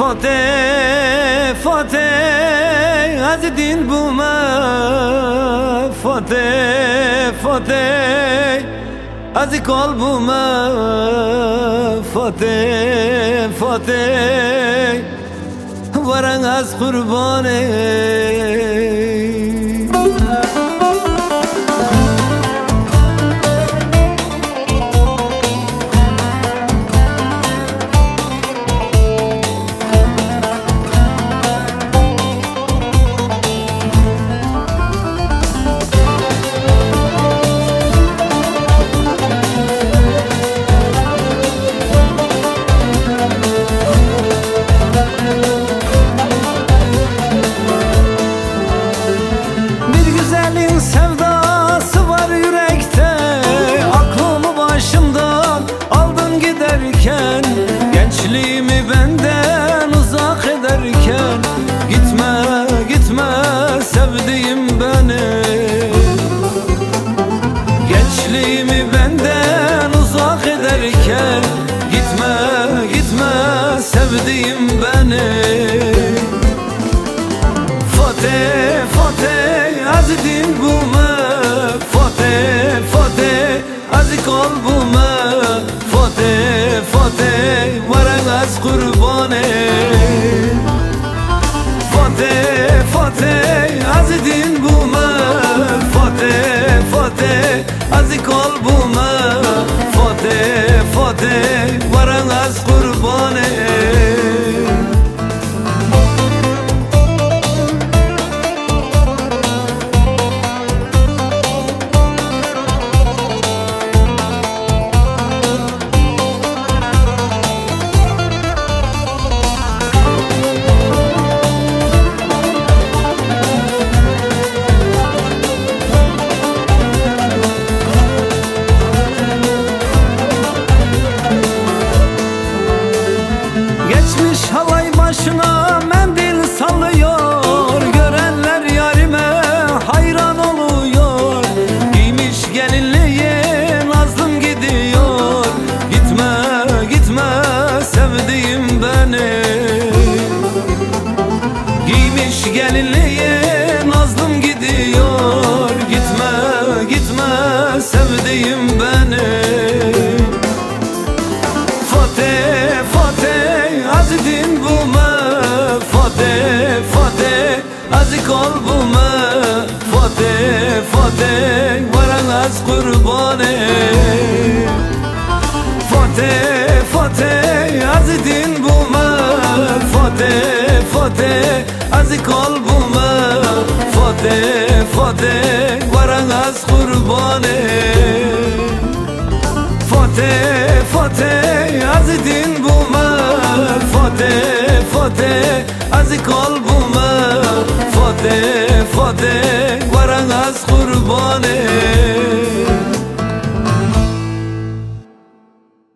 فاته فاته از دین بومه فاته فاته از کال بومه فاته فاته ورنگ از قربانه Fote, fote, az dilbume Fote, fote, az kolbume Fote, fote, varan az kurbane Fote, fote, az dilbume Fote, fote, az kolbume gelinliğe nazlım gidiyor. Gitme gitme sevdiğim beni. Fatih Fatih azidin bu me Fatih Fatih azik ol bu me Fatih Fatih varanaz kurbanı Fatih Fatih azidin bu me Fatih Fatih azik ol فاته فاته ورن از قربانه فاته فاته از دین بومه فاته فاته از قلبومه فاته فاته ورن از قربانه